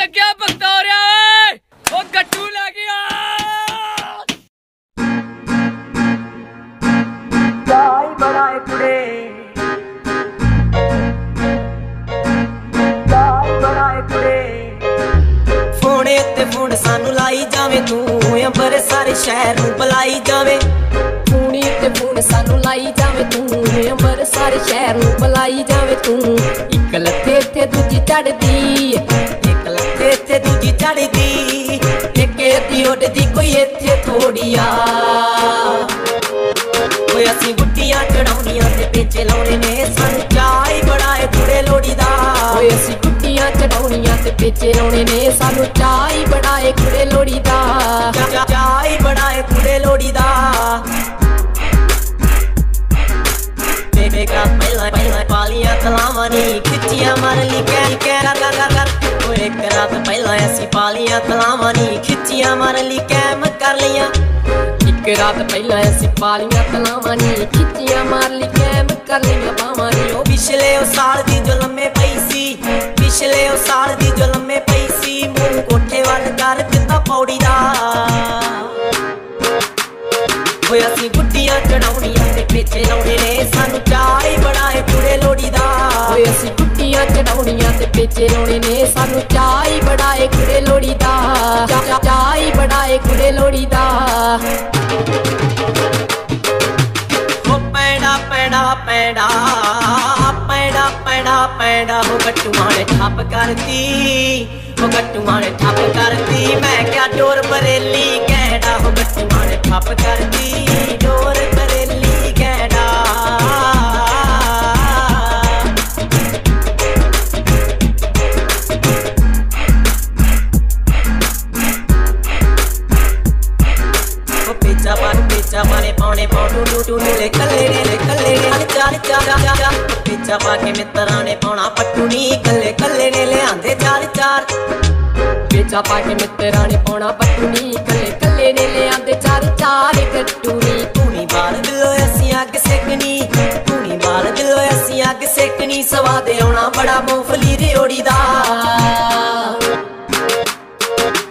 ਜੱਗਿਆ ਬਖਤੌਰਿਆ ਓਏ। ਉਹ ਗੱਟੂ ਲੈ ਗਿਆ ਜਾਈ ਬੜਾਏ ਕੁੜੇ। ਜਾਈ ਬੜਾਏ ਕੁੜੇ। ਫੋਨੇ ਉੱਤੇ ਫੋਨ ਸਾਨੂੰ ਲਾਈ ਜਾਵੇਂ ਤੂੰ ਅੰਬਰ ਸਾਰੇ ਸ਼ਹਿਰ ਨੂੰ ਬੁਲਾਈ ਜਾਵੇਂ। ਤੇ ਫੋਨ ਸਾਨੂੰ ਲਾਈ ਜਾਵੇ ਤੂੰ। ਅੰਬਰ ਸਾਰੇ ਸ਼ਹਿਰ ਨੂੰ ਬੁਲਾਈ ਜਾਵੇ ਤੂੰ। ਇੱਕ ਲੱਥੇ ਤੇ ਦੂਜੀ ਚੜਦੀ ਇੱਕ ਲੱਤੇ ਤੇ ਦੂਜੀ ਚੜਦੀ ਇੱਕ ਅੱਧੀ ਉੱਡਦੀ, ਕੋਈ ਇੱਥੇ ਥੋੜੀ ਓਏ ਅਸੀਂ ਗੁੱਟੀਆਂ ਚੜਾਉਣੀਆਂ ਤੇ ਪੇਚੇ ਲਾਉਣੇ ਨੇ ਸਾਨੂੰ ਚਾਈ ਬੜਾਏ ਕੁੜੇ ਲੋੜੀ ਦਾ। ਓਏ ਅਸੀਂ ਗੁੱਟੀਆਂ ਚੜਾਉਣੀਆਂ ਤੇ ਪੇਚੇ ਲਾਉਣੇ ਨੇ ਸਾਨੂੰ ਚਾਈ ਬੜਾਏ ਕੁੜੇ ਲੋੜੀ ਦਾ। ਪਾਲੀਆਂ ਤਲਾਵਾਂ ਖਿੱਚੀਆਂ ਮਾਰ ਲਈ ਕਹਿ ਕਹਿ ਕਰ ਕਰ ਕਰ ਓਏ, ਇੱਕ ਰਾਤ ਪਹਿਲਾਂ ਅਸੀਂ ਪਾਲੀਆਂ ਤਲਾਵਾਂ ਨੀ ਖਿੱਚੀਆਂ ਮਾਰ ਲਈ ਕੈਮ ਕਰ ਲਈਆਂ ਇੱਕ ਰਾਤ ਪਹਿਲਾਂ ਅਸੀਂ ਪਾਲੀਆਂ ਤਲਾਵਾਂ ਨੀ ਖਿੱਚੀਆਂ ਮਾਰ ਲਈ ਕੈਮ ਕਰ ਲਈਆਂ ਬਾਵਾਂ ਨੀ ਉਹ ਪਿਛਲੇ ਉਹ ਸਾਲ ਚੜਾਉਣੀਆਂ ਤੇ ਪਿੱਛੇ ਲਾਉਣੇ ਨੇ। ਸਾਨੂੰ ਚਾਈ ਬੜਾਏ ਕੁੜੇ ਲੋੜੀ ਦਾ। ਓਏ ਅਸੀਂ ਕੁੱਟੀਆਂ ਚੜਾਉਣੀਆਂ ਤੇ ਪੇਚੇ ਲਾਉਣੇ ਨੇ। ਸਾਨੂੰ ਚਾਈ ਬੜਾਏ ਕੁੜੇ ਲੋੜੀ ਦਾ। ਚਾ- ਚਾ- ਚਾਈ ਬੜਾਏ ਕੁੜੇ ਲੋੜੀ ਦਾ। ਉਹ ਪੈੜਾ ਪੈੜਾ ਪੈੜਾ ਪੈੜਾ ਪੈੜਾ ਪੈੜਾ ਉਹ ਗੱਟੂਆਂ ਨੇ ਠੱਪ ਕਰਤੀ। ਉਹ ਗੱਟੂਆਂ ਨੇ ਠੱਪ ਕਰਤੀ। ਮੈਂ ਕਿਹਾ ਡੋਰ ਬਰੇਲੀ ਕਹਿੜਾ ਉਹ ਗੱਟੂਆਂ ਪੇਚਾ ਮਾਰੇ ਪੌਣੇ ਪੌਣੂ ਟੂ ਟੂ ਨੇ ਕੱਲੇ ਨੇ ਕੱਲੇ ਨੇ ਚਾਰ ਚਾਰ ਚਾਰ ਪੇਚਾ ਪਾ ਕੇ ਮਿੱਤਰਾਂ ਨੇ ਪਾਉਣਾ ਪੱਟੂ ਨੀ ਕੱਲੇ ਕੱਲੇ ਨੇ ਲਿਆਂਦੇ ਚਾਰ ਚਾਰ ਪੇਚਾ ਪਾ ਕੇ ਮਿੱਤਰਾਂ ਨੇ ਪਾਉਣਾ ਪੱਟੂਨੀ ਕੱਲੇ ਕੱਲੇ ਨੇ ਲਿਆਂਦੇ ਚਾਰ ਚਾਰ ਗੱਟੂਨੀ ਧੂਣੀ ਬਾਲ ਦਿਲੋਂ ਅਸੀਂ ਅੱਗ ਸੇਕਣੀ ਧੂਣੀ ਬਾਲ ਦਿਲੋਂ ਅਸੀਂ ਅੱਗ ਸੇਕਣੀ ਸਵਾਦ ਆਉਣਾ ਬੜਾ ਮੂੰਗਫਲੀ ਰਿਓੜੀ ਦਾ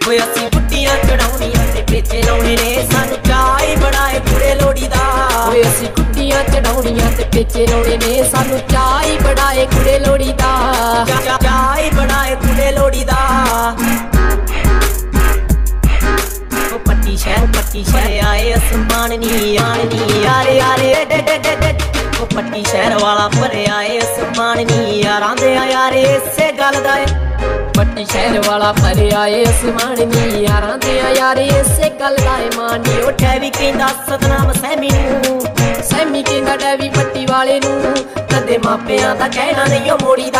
ਓਏ ਅਸੀਂ ਗੁੱਡੀਆਂ ਚੜਾਉਣੀਆਂ ਪੇਚੇ ਲਾਉਣੇ ਨੇ। ਸਾਨੂੰ ਚਾਈ ਬੜਾਏ ਪੂਰੇ ਲੋੜੀ ਦਾ। ਓਏ ਅਸੀਂ ਕੁੱਟੀਆਂ ਚੜਾਉਣੀਆਂ ਤੇ ਪੇਚੇ ਲਾਉਣੇ ਨੇ। ਸਾਨੂੰ ਚਾਈ ਬੜਾਏ ਕੁੜੇ ਲੋੜੀ ਦਾ। ਚਾਈ ਬੜਾਏ ਪੂਰੇ ਲੋੜੀ ਦਾ। ਉਹ ਪੱਟੀ ਸ਼ਹਿਰ ਪੱਟੀ ਸ਼ਹਿਰ ਆਏ ਅਸਮਾਨ ਨੀ ਆਣ ਯਾਰੇ ਯਾਰੇ ਡੇ ਡੇ ਡੇ ਉਹ ਪੱਟੀ ਸ਼ਹਿਰ ਵਾਲਾ ਭਰੇ ਆਏ ਅਸਮਾਨ ਨੀ ਯਾਰਾਂ ਦੇ ਆ ਯਾਰੇ ਇਸੇ ਗੱਲ ਦਾ ਏ। ਪੱਟੀ ਸ਼ਹਿਰ ਵਾਲਾ ਭਰੇ ਆਏ ਅਸਮਾਨ ਨੀ ਯਾਰਾਂ ਦੇ ਆ ਯਾਰੇ ਇਸੇ ਗੱਲ ਦਾ ਏ ਮਾਨੀ ਉਹ ਟੈਵੀ ਕਹਿੰਦਾ ਸਤਨਾਮ ਸਹਿਮੀ ਨੂੰ। ਸੈਮੀ ਕਹਿੰਦਾ ਡੈਵੀ ਪੱਟੀ ਵਾਲੇ ਨੂੰ। ਕਦੇ ਮਾਪਿਆਂ ਦਾ ਕਹਿਣਾ ਨਹੀਂ ਉਹ ਮੋੜੀ